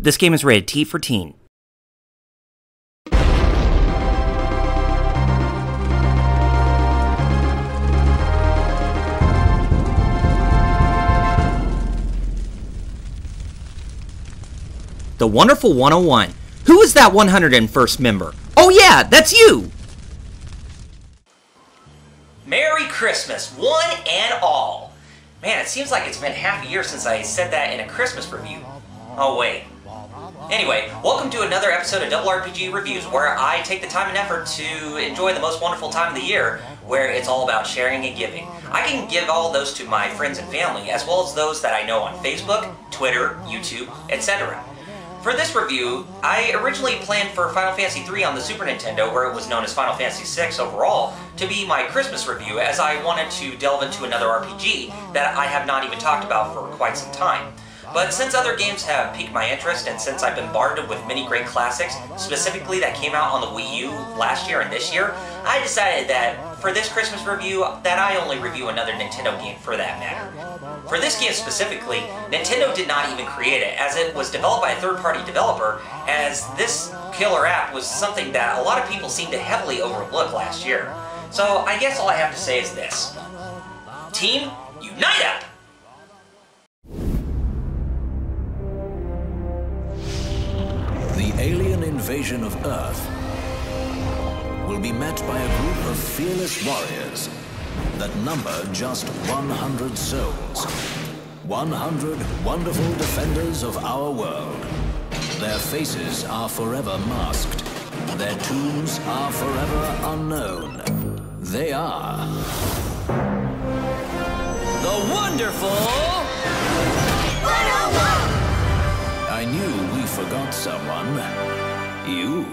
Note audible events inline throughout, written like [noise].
This game is rated T for teen. The Wonderful 101. Who is that 101st member? Oh yeah, that's you! Merry Christmas, one and all! Man, it seems like it's been half a year since I said that in a Christmas review. Oh wait. Anyway, welcome to another episode of Double RPG Reviews, where I take the time and effort to enjoy the most wonderful time of the year, where it's all about sharing and giving. I can give all those to my friends and family, as well as those that I know on Facebook, Twitter, YouTube, etc. For this review, I originally planned for Final Fantasy III on the Super Nintendo, where it was known as Final Fantasy VI overall, to be my Christmas review, as I wanted to delve into another RPG that I have not even talked about for quite some time. But since other games have piqued my interest, and since I've been bombarded with many great classics, specifically that came out on the Wii U last year and this year, I decided that for this Christmas review, that I only review another Nintendo game for that matter. For this game specifically, Nintendo did not even create it, as it was developed by a third-party developer, as this killer app was something that a lot of people seemed to heavily overlook last year. So I guess all I have to say is this. Team, unite up! Invasion of Earth will be met by a group of fearless warriors that number just 100 souls. 100 wonderful defenders of our world. Their faces are forever masked. Their tombs are forever unknown. They are... The wonderful... Oh I knew we forgot someone. You.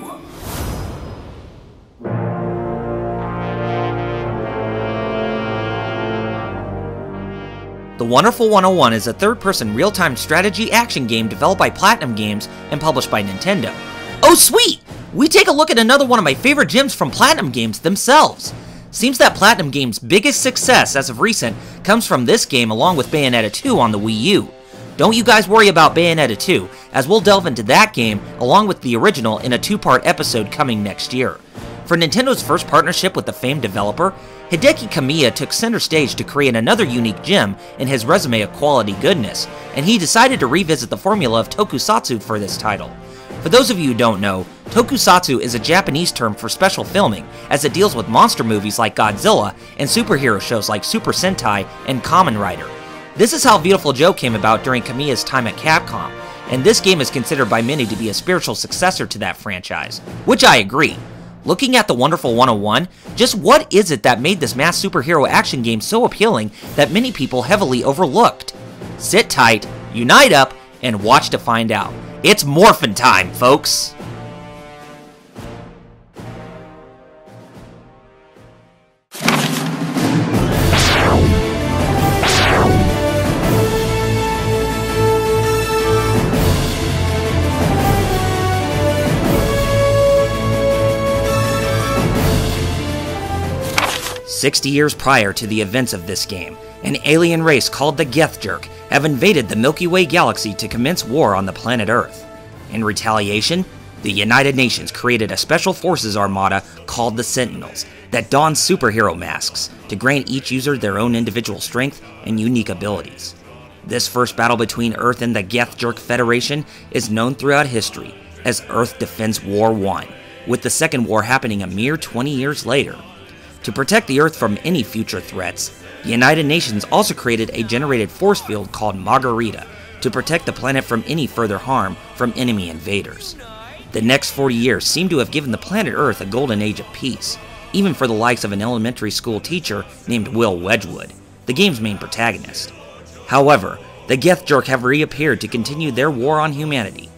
The Wonderful 101 is a third person real time strategy action game developed by Platinum Games and published by Nintendo. Oh, sweet! We take a look at another one of my favorite gems from Platinum Games themselves. Seems that Platinum Games' biggest success as of recent comes from this game along with Bayonetta 2 on the Wii U. Don't you guys worry about Bayonetta 2, as we'll delve into that game along with the original in a two part episode coming next year. For Nintendo's first partnership with the famed developer, Hideki Kamiya took center stage to create another unique gem in his resume of quality goodness, and he decided to revisit the formula of tokusatsu for this title. For those of you who don't know, tokusatsu is a Japanese term for special filming, as it deals with monster movies like Godzilla and superhero shows like Super Sentai and Kamen Rider. This is how Viewtiful Joe came about during Kamiya's time at Capcom, and this game is considered by many to be a spiritual successor to that franchise, which I agree. Looking at the Wonderful 101, just what is it that made this mass superhero action game so appealing that many people heavily overlooked? Sit tight, unite up, and watch to find out. It's morphin' time, folks! Sixty years prior to the events of this game, an alien race called the Geathjerk have invaded the Milky Way galaxy to commence war on the planet Earth. In retaliation, the United Nations created a special forces armada called the Sentinels that don superhero masks to grant each user their own individual strength and unique abilities. This first battle between Earth and the Geathjerk Federation is known throughout history as Earth Defense War 1, with the second war happening a mere 20 years later. To protect the Earth from any future threats, the United Nations also created a generated force field called Margarita to protect the planet from any further harm from enemy invaders. The next 40 years seem to have given the planet Earth a golden age of peace, even for the likes of an elementary school teacher named Will Wedgwood, the game's main protagonist. However, the Geathjerk have reappeared to continue their war on humanity.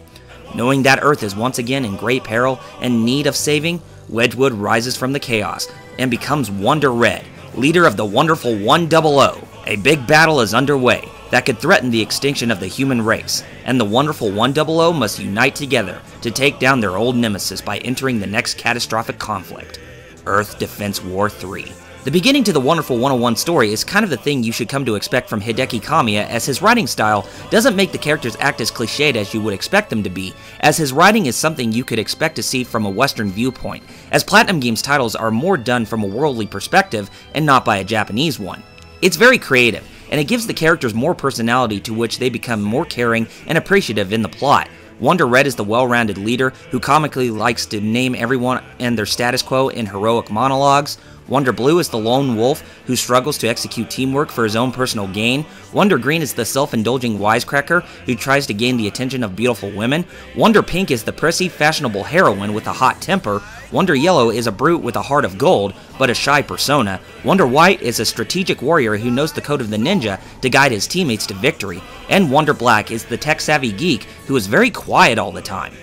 Knowing that Earth is once again in great peril and need of saving, Wedgwood rises from the chaos and becomes Wonder Red, leader of the wonderful 100. A big battle is underway that could threaten the extinction of the human race, and the wonderful 100 must unite together to take down their old nemesis by entering the next catastrophic conflict Earth Defense War 3. The beginning to the Wonderful 101 story is kind of the thing you should come to expect from Hideki Kamiya, as his writing style doesn't make the characters act as cliched as you would expect them to be, as his writing is something you could expect to see from a Western viewpoint, as Platinum Games titles are more done from a worldly perspective and not by a Japanese one. It's very creative, and it gives the characters more personality to which they become more caring and appreciative in the plot. Wonder Red is the well-rounded leader who comically likes to name everyone and their status quo in heroic monologues. Wonder Blue is the lone wolf who struggles to execute teamwork for his own personal gain. Wonder Green is the self-indulging wisecracker who tries to gain the attention of beautiful women. Wonder Pink is the prissy, fashionable heroine with a hot temper. Wonder Yellow is a brute with a heart of gold, but a shy persona. Wonder White is a strategic warrior who knows the code of the ninja to guide his teammates to victory. And Wonder Black is the tech-savvy geek who is very quiet all the time.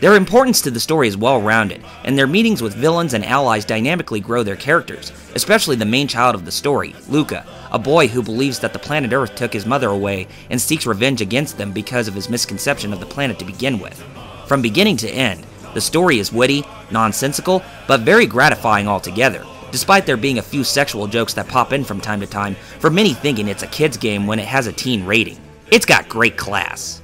Their importance to the story is well rounded, and their meetings with villains and allies dynamically grow their characters, especially the main child of the story, Luca, a boy who believes that the planet Earth took his mother away and seeks revenge against them because of his misconception of the planet to begin with. From beginning to end, the story is witty, nonsensical, but very gratifying altogether, despite there being a few sexual jokes that pop in from time to time, for many thinking it's a kid's game when it has a teen rating. It's got great class.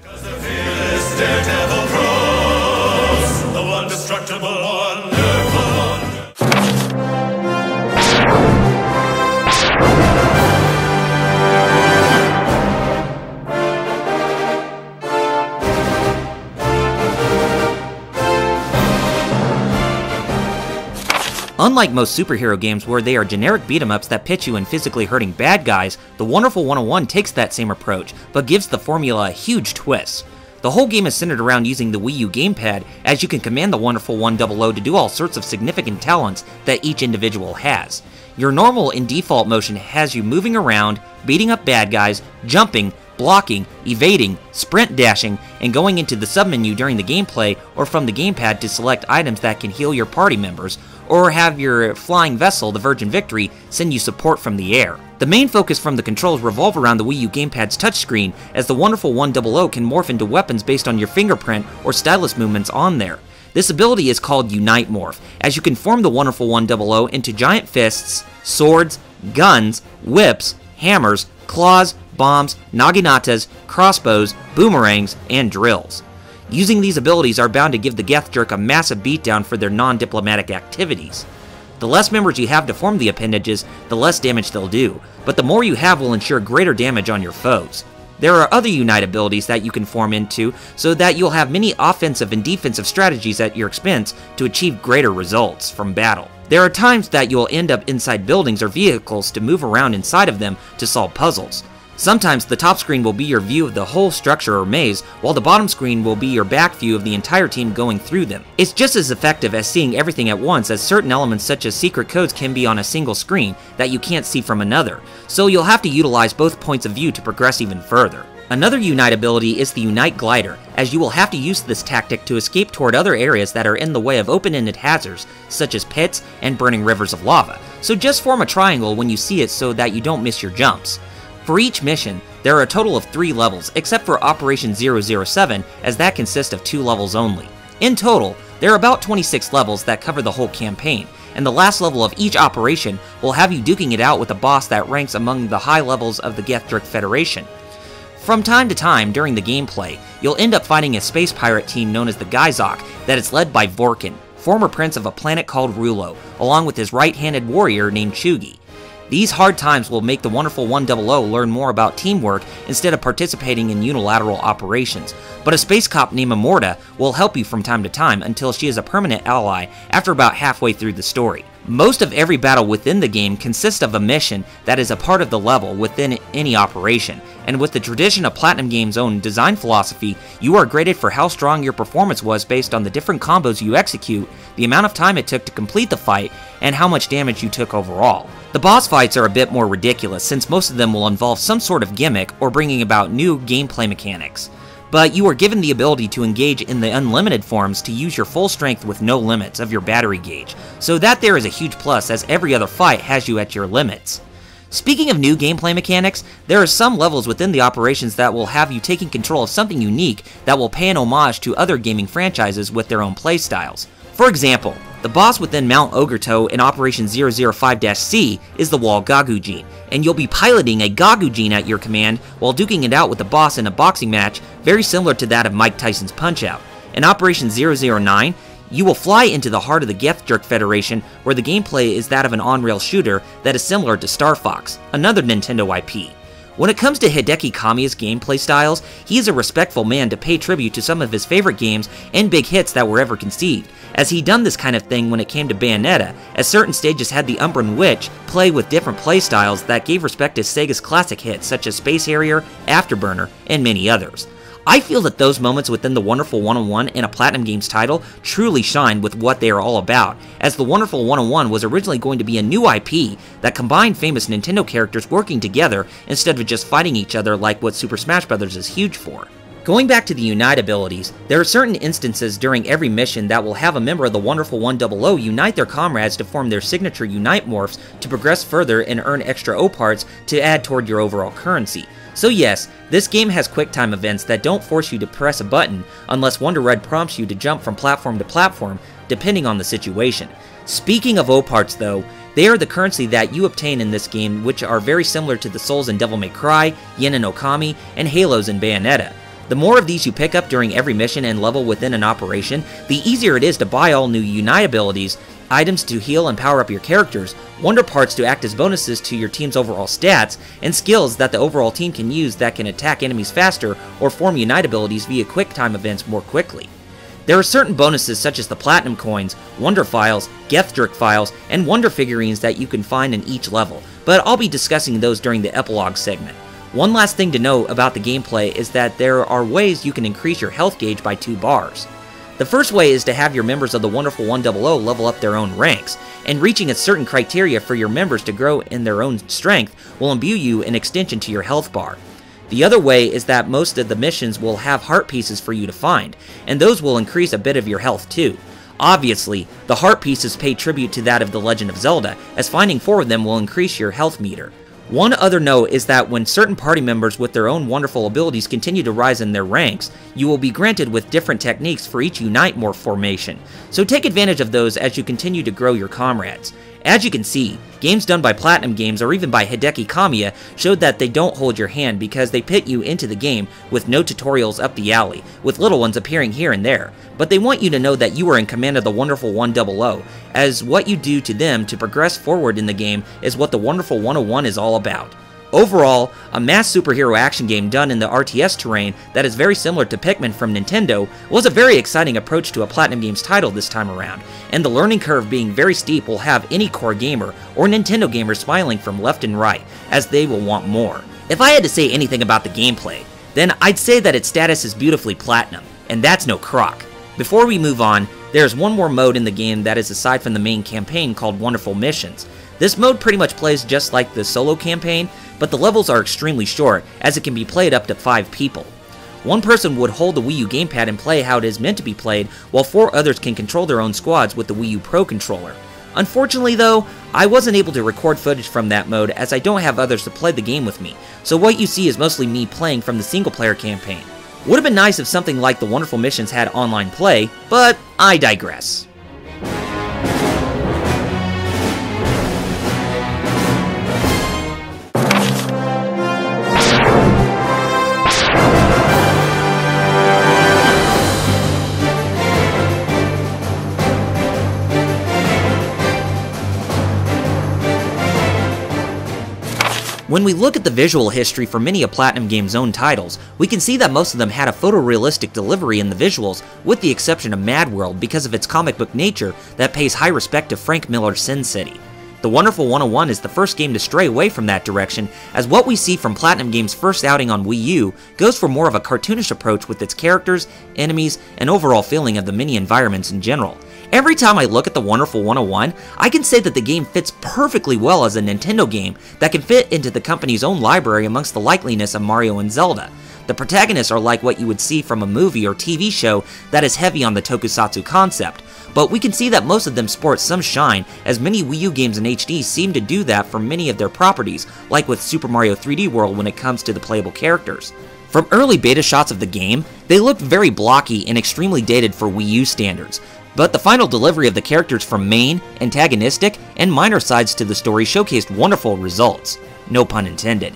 Unlike most superhero games where they are generic beat 'em ups that pitch you in physically hurting bad guys, the Wonderful 101 takes that same approach, but gives the formula a huge twist. The whole game is centered around using the Wii U gamepad, as you can command the Wonderful 100 to do all sorts of significant talents that each individual has. Your normal and default motion has you moving around, beating up bad guys, jumping, blocking, evading, sprint dashing, and going into the submenu during the gameplay or from the gamepad to select items that can heal your party members, or have your flying vessel, the Virgin Victory, send you support from the air. The main focus from the controls revolve around the Wii U gamepad's touchscreen, as the wonderful 100 can morph into weapons based on your fingerprint or stylus movements on there. This ability is called Unite Morph, as you can form the wonderful 100 into giant fists, swords, guns, whips, hammers, claws, bombs, naginatas, crossbows, boomerangs, and drills. Using these abilities are bound to give the Geathjerk a massive beatdown for their non-diplomatic activities. The less members you have to form the appendages, the less damage they'll do, but the more you have will ensure greater damage on your foes. There are other Unite abilities that you can form into, so that you'll have many offensive and defensive strategies at your expense to achieve greater results from battle. There are times that you'll end up inside buildings or vehicles to move around inside of them to solve puzzles. Sometimes the top screen will be your view of the whole structure or maze, while the bottom screen will be your back view of the entire team going through them. It's just as effective as seeing everything at once as certain elements such as secret codes can be on a single screen that you can't see from another, so you'll have to utilize both points of view to progress even further. Another Unite ability is the Unite Glider, as you will have to use this tactic to escape toward other areas that are in the way of open-ended hazards, such as pits and burning rivers of lava, so just form a triangle when you see it so that you don't miss your jumps. For each mission, there are a total of 3 levels, except for Operation 007, as that consists of 2 levels only. In total, there are about 26 levels that cover the whole campaign, and the last level of each operation will have you duking it out with a boss that ranks among the high levels of the Geathjerk Federation. From time to time during the gameplay, you'll end up fighting a space pirate team known as the Guyzoch that is led by Vorkken, former prince of a planet called Rulo, along with his right-handed warrior named Chewgi. These hard times will make the wonderful 100 learn more about teamwork instead of participating in unilateral operations, but a space cop named Immorta will help you from time to time until she is a permanent ally after about halfway through the story. Most of every battle within the game consists of a mission that is a part of the level within any operation, and with the tradition of Platinum Games' own design philosophy, you are graded for how strong your performance was based on the different combos you execute, the amount of time it took to complete the fight, and how much damage you took overall. The boss fights are a bit more ridiculous since most of them will involve some sort of gimmick or bringing about new gameplay mechanics but you are given the ability to engage in the unlimited forms to use your full strength with no limits of your battery gauge, so that there is a huge plus as every other fight has you at your limits. Speaking of new gameplay mechanics, there are some levels within the operations that will have you taking control of something unique that will pay an homage to other gaming franchises with their own playstyles. For example, The boss within Mount Ogerto in Operation 005-C is the Wall Gagujin, and you'll be piloting a Gagujin at your command while duking it out with the boss in a boxing match very similar to that of Mike Tyson's Punch-Out! In Operation 009, you will fly into the heart of the Geathjerk Federation, where the gameplay is that of an on-rail shooter that is similar to Star Fox, another Nintendo IP. When it comes to Hideki Kamiya's gameplay styles, he is a respectful man to pay tribute to some of his favorite games and big hits that were ever conceived, as he done this kind of thing when it came to Bayonetta, as certain stages had the Umbran Witch play with different playstyles that gave respect to Sega's classic hits such as Space Harrier, Afterburner, and many others. I feel that those moments within the Wonderful 101 in a Platinum Games title truly shine with what they are all about, as the Wonderful 101 was originally going to be a new IP that combined famous Nintendo characters working together instead of just fighting each other like what Super Smash Bros. is huge for. Going back to the Unite abilities, there are certain instances during every mission that will have a member of the Wonderful 100 unite their comrades to form their signature Unite morphs to progress further and earn extra O parts to add toward your overall currency. So yes, this game has QuickTime events that don't force you to press a button unless Wonder Red prompts you to jump from platform to platform, depending on the situation. Speaking of O-Parts though, they are the currency that you obtain in this game which are very similar to the Souls in Devil May Cry, Yen and Okami, and Halos in Bayonetta. The more of these you pick up during every mission and level within an operation, the easier it is to buy all new Unite abilities items to heal and power up your characters, wonder parts to act as bonuses to your team's overall stats, and skills that the overall team can use that can attack enemies faster or form unite abilities via quick time events more quickly. There are certain bonuses such as the Platinum Coins, Wonder Files, Geathjerk Files, and Wonder Figurines that you can find in each level, but I'll be discussing those during the Epilogue segment. One last thing to note about the gameplay is that there are ways you can increase your health gauge by 2 bars. The first way is to have your members of the Wonderful 100 level up their own ranks, and reaching a certain criteria for your members to grow in their own strength will imbue you an extension to your health bar. The other way is that most of the missions will have heart pieces for you to find, and those will increase a bit of your health too. Obviously, the heart pieces pay tribute to that of The Legend of Zelda, as finding four of them will increase your health meter. One other note is that when certain party members with their own wonderful abilities continue to rise in their ranks, you will be granted with different techniques for each Unite Morph formation, so take advantage of those as you continue to grow your comrades. As you can see, games done by Platinum Games or even by Hideki Kamiya showed that they don't hold your hand because they pit you into the game with no tutorials up the alley, with little ones appearing here and there, but they want you to know that you are in command of the Wonderful 100, as what you do to them to progress forward in the game is what the Wonderful 101 is all about. Overall, a mass superhero action game done in the RTS terrain that is very similar to Pikmin from Nintendo was a very exciting approach to a Platinum Games title this time around, and the learning curve being very steep will have any core gamer or Nintendo gamer smiling from left and right, as they will want more. If I had to say anything about the gameplay, then I'd say that its status is beautifully Platinum, and that's no crock. Before we move on, there's one more mode in the game that is aside from the main campaign called Wonderful Missions. This mode pretty much plays just like the solo campaign, but the levels are extremely short, as it can be played up to 5 people. One person would hold the Wii U gamepad and play how it is meant to be played, while 4 others can control their own squads with the Wii U Pro controller. Unfortunately though, I wasn't able to record footage from that mode as I don't have others to play the game with me, so what you see is mostly me playing from the single player campaign. Would have been nice if something like the Wonderful Missions had online play, but I digress. When we look at the visual history for many of Platinum Games' own titles, we can see that most of them had a photorealistic delivery in the visuals, with the exception of Mad World because of its comic book nature that pays high respect to Frank Miller's Sin City. The Wonderful 101 is the first game to stray away from that direction, as what we see from Platinum Games' first outing on Wii U goes for more of a cartoonish approach with its characters, enemies, and overall feeling of the mini environments in general. Every time I look at the Wonderful 101, I can say that the game fits perfectly well as a Nintendo game that can fit into the company's own library amongst the likeliness of Mario and Zelda. The protagonists are like what you would see from a movie or TV show that is heavy on the tokusatsu concept, but we can see that most of them sport some shine, as many Wii U games in HD seem to do that for many of their properties, like with Super Mario 3D World when it comes to the playable characters. From early beta shots of the game, they looked very blocky and extremely dated for Wii U standards, But the final delivery of the characters from main, antagonistic, and minor sides to the story showcased wonderful results. No pun intended.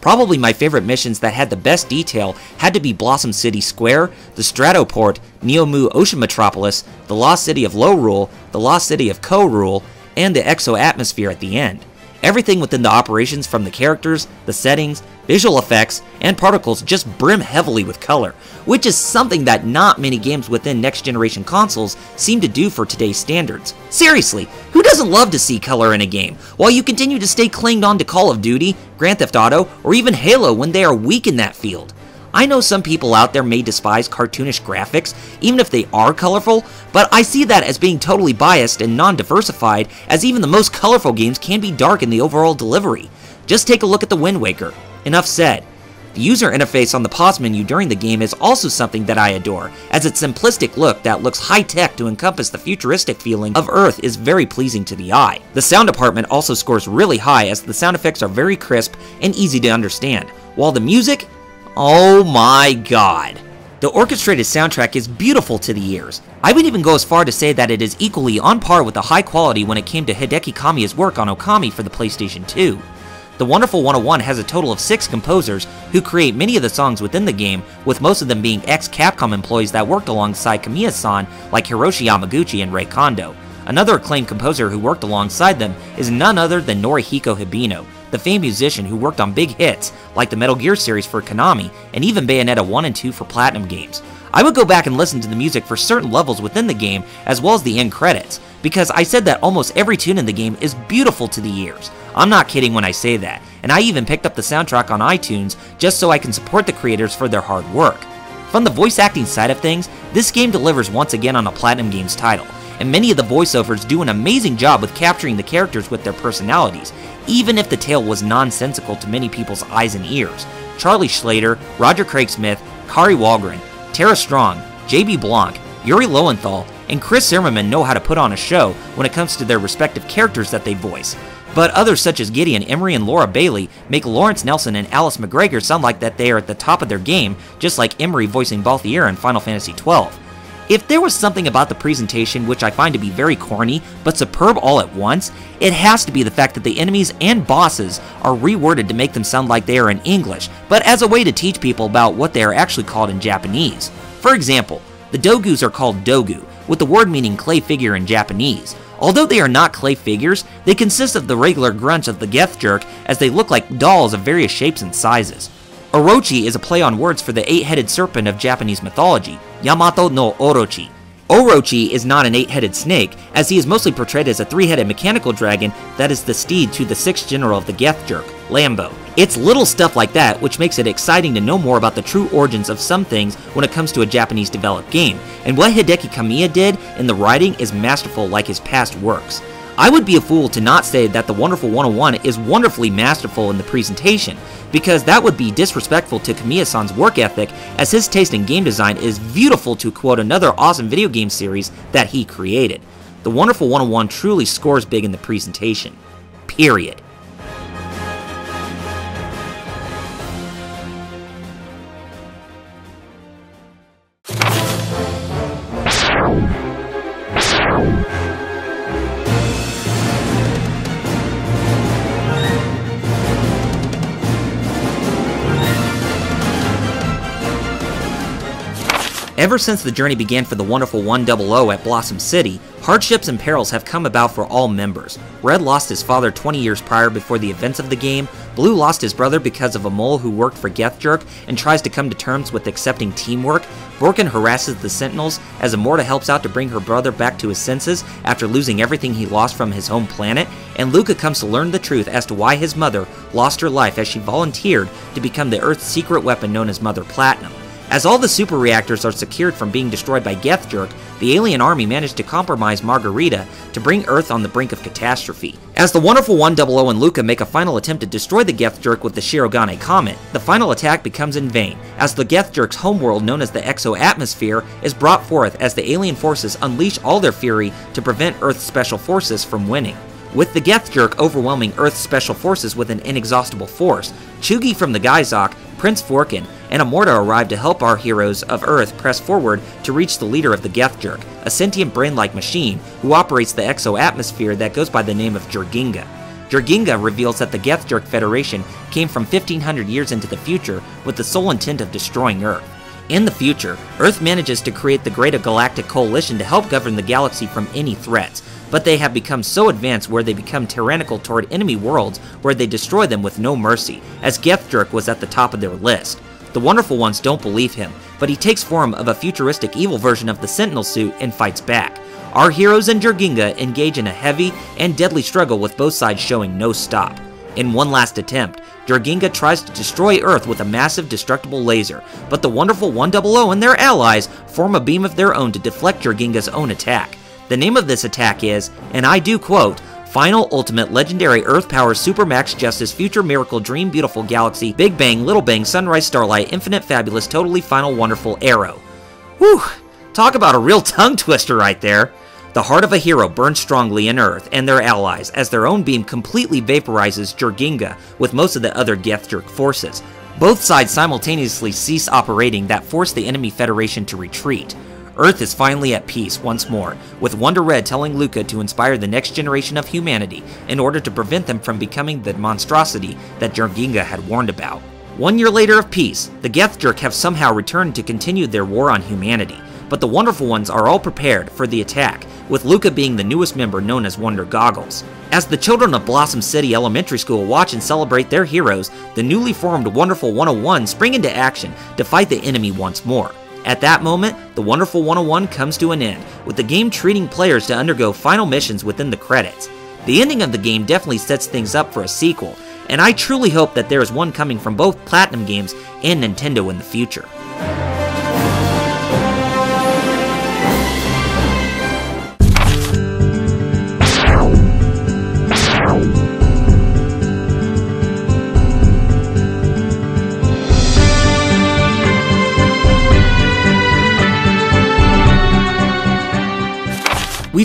Probably my favorite missions that had the best detail had to be Blossom City Square, the Stratoport, Neomu Ocean Metropolis, the Lost City of Low Rule, the Lost City of Co Rule, and the Exo Atmosphere at the end. Everything within the operations from the characters, the settings, visual effects, and particles just brim heavily with color, which is something that not many games within next generation consoles seem to do for today's standards. Seriously, who doesn't love to see color in a game, while you continue to stay clinged on to Call of Duty, Grand Theft Auto, or even Halo when they are weak in that field? I know some people out there may despise cartoonish graphics, even if they are colorful, but I see that as being totally biased and non-diversified, as even the most colorful games can be dark in the overall delivery. Just take a look at the Wind Waker. Enough said. The user interface on the pause menu during the game is also something that I adore, as its simplistic look that looks high-tech to encompass the futuristic feeling of Earth is very pleasing to the eye. The sound department also scores really high as the sound effects are very crisp and easy to understand, while the music Oh my god. The orchestrated soundtrack is beautiful to the ears. I would even go as far to say that it is equally on par with the high quality when it came to Hideki Kamiya's work on Okami for the PlayStation 2. The Wonderful 101 has a total of 6 composers who create many of the songs within the game, with most of them being ex-Capcom employees that worked alongside Kamiya-san like Hiroshi Yamaguchi and Rei Kondoh. Another acclaimed composer who worked alongside them is none other than Norihiko Hibino, the famed musician who worked on big hits like the Metal Gear series for Konami and even Bayonetta 1 and 2 for Platinum Games. I would go back and listen to the music for certain levels within the game as well as the end credits, because I said that almost every tune in the game is beautiful to the ears. I'm not kidding when I say that, and I even picked up the soundtrack on iTunes just so I can support the creators for their hard work. From the voice acting side of things, this game delivers once again on a Platinum Games title, and many of the voiceovers do an amazing job with capturing the characters with their personalities, even if the tale was nonsensical to many people's eyes and ears. Charlie Schlatter, Roger Craig Smith, Kari Wahlgren, Tara Strong, JB Blanc, Yuri Lowenthal, and Chris Zimmerman know how to put on a show when it comes to their respective characters that they voice. But others such as Gideon Emery and Laura Bailey make Lawrence Nelson and Alice McGregor sound like that they are at the top of their game, just like Emery voicing Balthier in Final Fantasy XII. If there was something about the presentation which I find to be very corny, but superb all at once, it has to be the fact that the enemies and bosses are reworded to make them sound like they are in English, but as a way to teach people about what they are actually called in Japanese. For example, the Dogus are called Dogu, with the word meaning clay figure in Japanese. Although they are not clay figures, they consist of the regular grunts of the Geathjerk as they look like dolls of various shapes and sizes. Orochi is a play on words for the eight-headed serpent of Japanese mythology, Yamato no Orochi. Orochi is not an eight-headed snake, as he is mostly portrayed as a three-headed mechanical dragon that is the steed to the sixth general of the Geth Jerk, Laambo. It's little stuff like that which makes it exciting to know more about the true origins of some things when it comes to a Japanese developed game, and what Hideki Kamiya did in the writing is masterful like his past works. I would be a fool to not say that the Wonderful 101 is wonderfully masterful in the presentation, because that would be disrespectful to Kamiya-san's work ethic, as his taste in game design is beautiful to quote another awesome video game series that he created. The Wonderful 101 truly scores big in the presentation. Period. Ever since the journey began for the wonderful 100 at Blossom City, hardships and perils have come about for all members. Red lost his father 20 years prior before the events of the game, Blue lost his brother because of a mole who worked for Geathjerk and tries to come to terms with accepting teamwork, Vorkken harasses the Sentinels as Immorta helps out to bring her brother back to his senses after losing everything he lost from his home planet, and Luca comes to learn the truth as to why his mother lost her life as she volunteered to become the Earth's secret weapon known as Mother Platinum. As all the super reactors are secured from being destroyed by Geathjerk, the alien army managed to compromise Margarita to bring Earth on the brink of catastrophe. As the Wonderful 100 and Luca make a final attempt to destroy the Geathjerk with the Shirogane Comet, the final attack becomes in vain, as the Geathjerk's homeworld known as the Exo Atmosphere is brought forth as the alien forces unleash all their fury to prevent Earth's special forces from winning. With the Geathjerk overwhelming Earth's special forces with an inexhaustible force, Chewgi from the Guyzoch, Prince Vorkken, and Immorta arrived to help our heroes of Earth press forward to reach the leader of the Geathjerk, a sentient brain-like machine who operates the exo-atmosphere that goes by the name of Jergingha. Jergingha reveals that the Geathjerk Federation came from 1500 years into the future with the sole intent of destroying Earth. In the future, Earth manages to create the Greater Galactic Coalition to help govern the galaxy from any threats, but they have become so advanced where they become tyrannical toward enemy worlds where they destroy them with no mercy, as Geathjerk was at the top of their list. The Wonderful Ones don't believe him, but he takes form of a futuristic evil version of the Sentinel suit and fights back. Our heroes and Jergingha engage in a heavy and deadly struggle with both sides showing no stop. In one last attempt, Jergingha tries to destroy Earth with a massive destructible laser, but the wonderful 100 and their allies form a beam of their own to deflect Jergingha's own attack. The name of this attack is, and I do quote, Final Ultimate Legendary Earth Power Super Max Justice Future Miracle Dream Beautiful Galaxy Big Bang Little Bang Sunrise Starlight Infinite Fabulous Totally Final Wonderful Arrow. Whew! Talk about a real [laughs] tongue twister right there. The heart of a hero burns strongly in Earth and their allies as their own beam completely vaporizes Jergingha with most of the other Geathjerk forces. Both sides simultaneously cease operating that force the enemy Federation to retreat. Earth is finally at peace once more, with Wonder Red telling Luca to inspire the next generation of humanity in order to prevent them from becoming the monstrosity that Jergingha had warned about. One year later of peace, the Geathjerk have somehow returned to continue their war on humanity, but the Wonderful Ones are all prepared for the attack, with Luca being the newest member known as Wonder Goggles. As the children of Blossom City Elementary School watch and celebrate their heroes, the newly formed Wonderful 101 spring into action to fight the enemy once more. At that moment, the Wonderful 101 comes to an end, with the game treating players to undergo final missions within the credits. The ending of the game definitely sets things up for a sequel, and I truly hope that there is one coming from both Platinum Games and Nintendo in the future.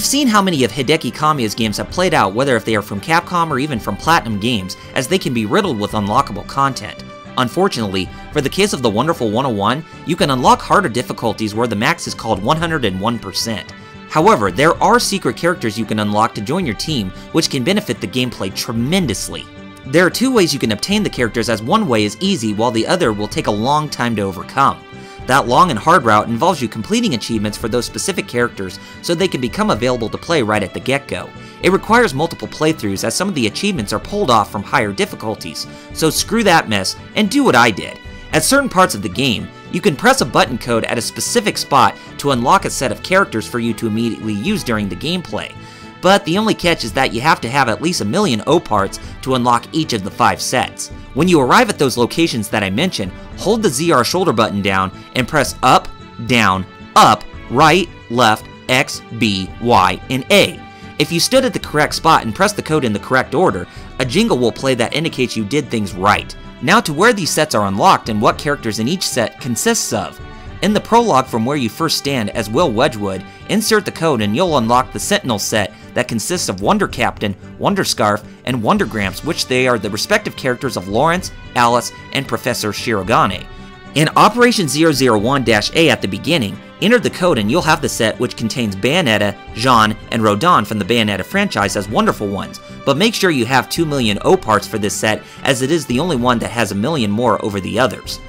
We've seen how many of Hideki Kamiya's games have played out whether if they are from Capcom or even from Platinum Games, as they can be riddled with unlockable content. Unfortunately, for the case of the Wonderful 101, you can unlock harder difficulties where the max is called 101%. However, there are secret characters you can unlock to join your team, which can benefit the gameplay tremendously. There are two ways you can obtain the characters as one way is easy while the other will take a long time to overcome. That long and hard route involves you completing achievements for those specific characters so they can become available to play right at the get-go. It requires multiple playthroughs as some of the achievements are pulled off from higher difficulties, so screw that mess and do what I did. At certain parts of the game, you can press a button code at a specific spot to unlock a set of characters for you to immediately use during the gameplay. But the only catch is that you have to have at least a million O parts to unlock each of the five sets. When you arrive at those locations that I mentioned, hold the ZR shoulder button down and press up, down, up, right, left, X, B, Y, and A. If you stood at the correct spot and pressed the code in the correct order, a jingle will play that indicates you did things right. Now to where these sets are unlocked and what characters in each set consists of. In the prologue from where you first stand as Will Wedgwood, insert the code and you'll unlock the Sentinel set that consists of Wonder Captain, Wonder Scarf, and Wonder Gramps, which they are the respective characters of Lawrence, Alice, and Professor Shirogane. In Operation 001-A at the beginning, enter the code and you'll have the set which contains Bayonetta, Jeanne, and Rodin from the Bayonetta franchise as wonderful ones, but make sure you have 2 million O parts for this set as it is the only one that has a million more over the others.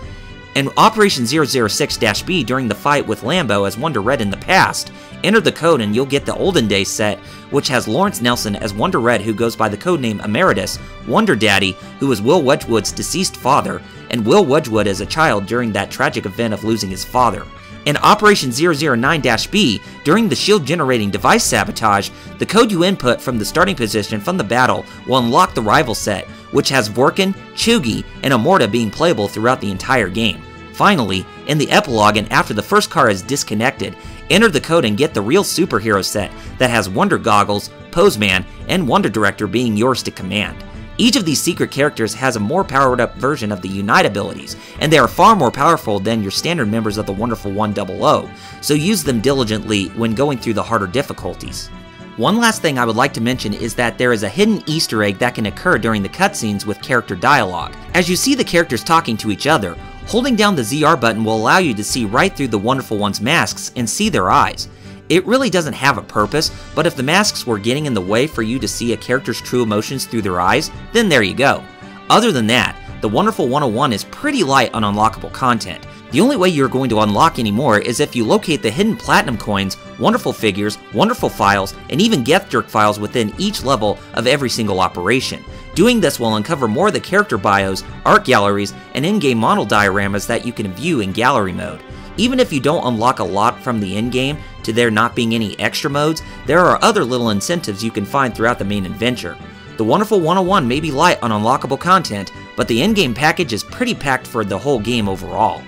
In Operation 006-B during the fight with Laambo as Wonder Red in the past, enter the code and you'll get the Olden Days set, which has Lawrence Nelson as Wonder Red who goes by the codename Emeritus, Wonder Daddy, who is Will Wedgwood's deceased father, and Will Wedgwood as a child during that tragic event of losing his father. In Operation 009-B, during the shield generating device sabotage, the code you input from the starting position from the battle will unlock the rival set, which has Vorkken, Chewgi, and Immorta being playable throughout the entire game. Finally, in the epilogue and after the first car is disconnected, enter the code and get the real superhero set that has Wonder Goggles, Pose Man, and Wonder Director being yours to command. Each of these secret characters has a more powered up version of the Unite abilities, and they are far more powerful than your standard members of the Wonderful 100, so use them diligently when going through the harder difficulties. One last thing I would like to mention is that there is a hidden easter egg that can occur during the cutscenes with character dialogue. As you see the characters talking to each other, Holding down the ZR button will allow you to see right through the Wonderful One's masks and see their eyes. It really doesn't have a purpose, but if the masks were getting in the way for you to see a character's true emotions through their eyes, then there you go. Other than that, the Wonderful 101 is pretty light on unlockable content. The only way you're going to unlock any more is if you locate the hidden platinum coins, wonderful figures, wonderful files, and even Geathjerk files within each level of every single operation. Doing this will uncover more of the character bios, art galleries, and in-game model dioramas that you can view in gallery mode. Even if you don't unlock a lot from the in-game to there not being any extra modes, there are other little incentives you can find throughout the main adventure. The Wonderful 101 may be light on unlockable content, but the in-game package is pretty packed for the whole game overall.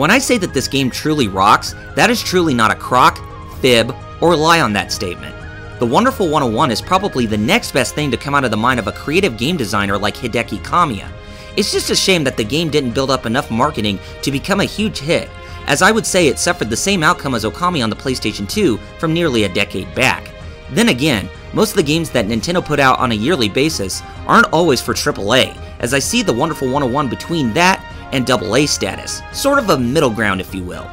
When I say that this game truly rocks, that is truly not a crock, fib, or lie on that statement. The Wonderful 101 is probably the next best thing to come out of the mind of a creative game designer like Hideki Kamiya. It's just a shame that the game didn't build up enough marketing to become a huge hit, as I would say it suffered the same outcome as Okami on the PlayStation 2 from nearly a decade back. Then again, most of the games that Nintendo put out on a yearly basis aren't always for AAA, as I see the Wonderful 101 between that and AA status, sort of a middle ground if you will.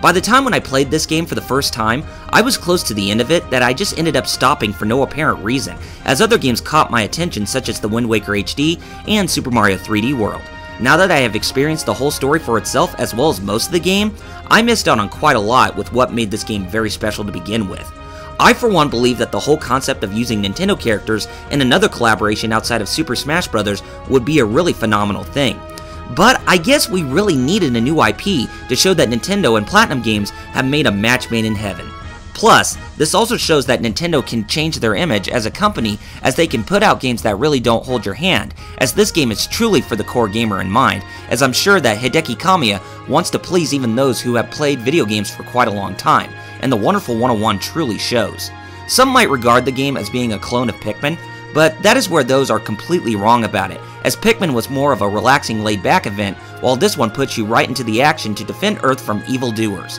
By the time when I played this game for the first time, I was close to the end of it that I just ended up stopping for no apparent reason, as other games caught my attention such as the Wind Waker HD and Super Mario 3D World. Now that I have experienced the whole story for itself as well as most of the game, I missed out on quite a lot with what made this game very special to begin with. I for one believe that the whole concept of using Nintendo characters in another collaboration outside of Super Smash Bros. would be a really phenomenal thing. But I guess we really needed a new IP to show that Nintendo and Platinum Games have made a match made in heaven. Plus, this also shows that Nintendo can change their image as a company as they can put out games that really don't hold your hand, as this game is truly for the core gamer in mind, as I'm sure that Hideki Kamiya wants to please even those who have played video games for quite a long time, and the Wonderful 101 truly shows. Some might regard the game as being a clone of Pikmin, but that is where those are completely wrong about it, as Pikmin was more of a relaxing laid back event, while this one puts you right into the action to defend Earth from evildoers.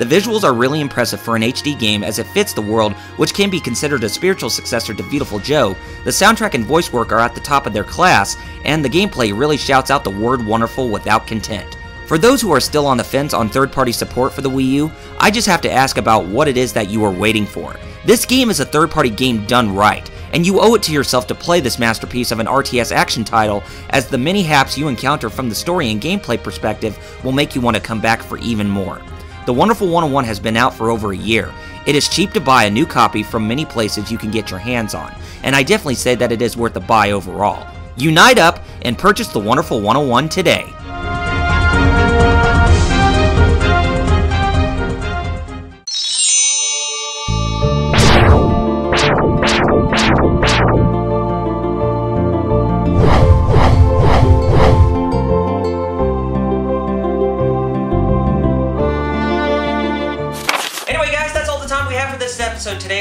The visuals are really impressive for an HD game as it fits the world, which can be considered a spiritual successor to Viewtiful Joe. The soundtrack and voice work are at the top of their class, and the gameplay really shouts out the word wonderful without content. For those who are still on the fence on third party support for the Wii U, I just have to ask about what it is that you are waiting for. This game is a third party game done right, and you owe it to yourself to play this masterpiece of an RTS action title, as the many haps you encounter from the story and gameplay perspective will make you want to come back for even more. The Wonderful 101 has been out for over a year. It is cheap to buy a new copy from many places you can get your hands on, and I definitely say that it is worth a buy overall. Unite up and purchase the Wonderful 101 today.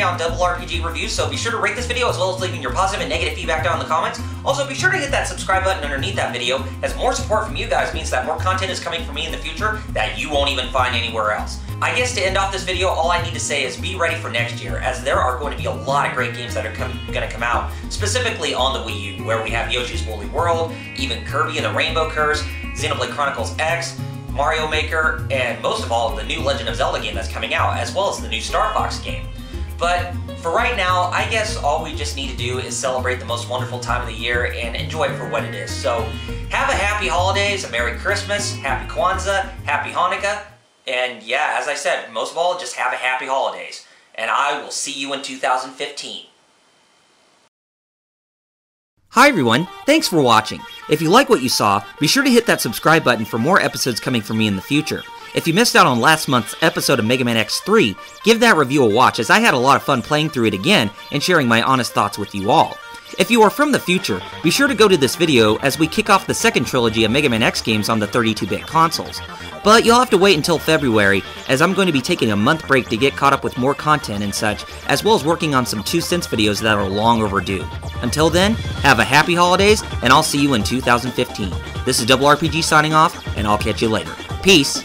On Double RPG Reviews, So be sure to rate this video as well as leaving your positive and negative feedback down in the comments. Also, be sure to hit that subscribe button underneath that video, as more support from you guys means that more content is coming from me in the future that you won't even find anywhere else. I guess to end off this video, all I need to say is be ready for next year, as there are going to be a lot of great games that are going to come out, specifically on the Wii U, where we have Yoshi's Woolly World, even Kirby and the Rainbow Curse, Xenoblade Chronicles X, Mario Maker, and most of all, the new Legend of Zelda game that's coming out, as well as the new Star Fox game. But for right now, I guess all we just need to do is celebrate the most wonderful time of the year and enjoy it for what it is. So have a happy holidays, a Merry Christmas, Happy Kwanzaa, Happy Hanukkah, and yeah, as I said, most of all, just have a happy holidays. And I will see you in 2015. Hi everyone, thanks for watching. If you like what you saw, be sure to hit that subscribe button for more episodes coming from me in the future. If you missed out on last month's episode of Mega Man X3, give that review a watch as I had a lot of fun playing through it again and sharing my honest thoughts with you all. If you are from the future, be sure to go to this video as we kick off the second trilogy of Mega Man X games on the 32-bit consoles. But you'll have to wait until February, as I'm going to be taking a month break to get caught up with more content and such, as well as working on some 2 cents videos that are long overdue. Until then, have a happy holidays, and I'll see you in 2015. This is Double RPG signing off, and I'll catch you later. Peace!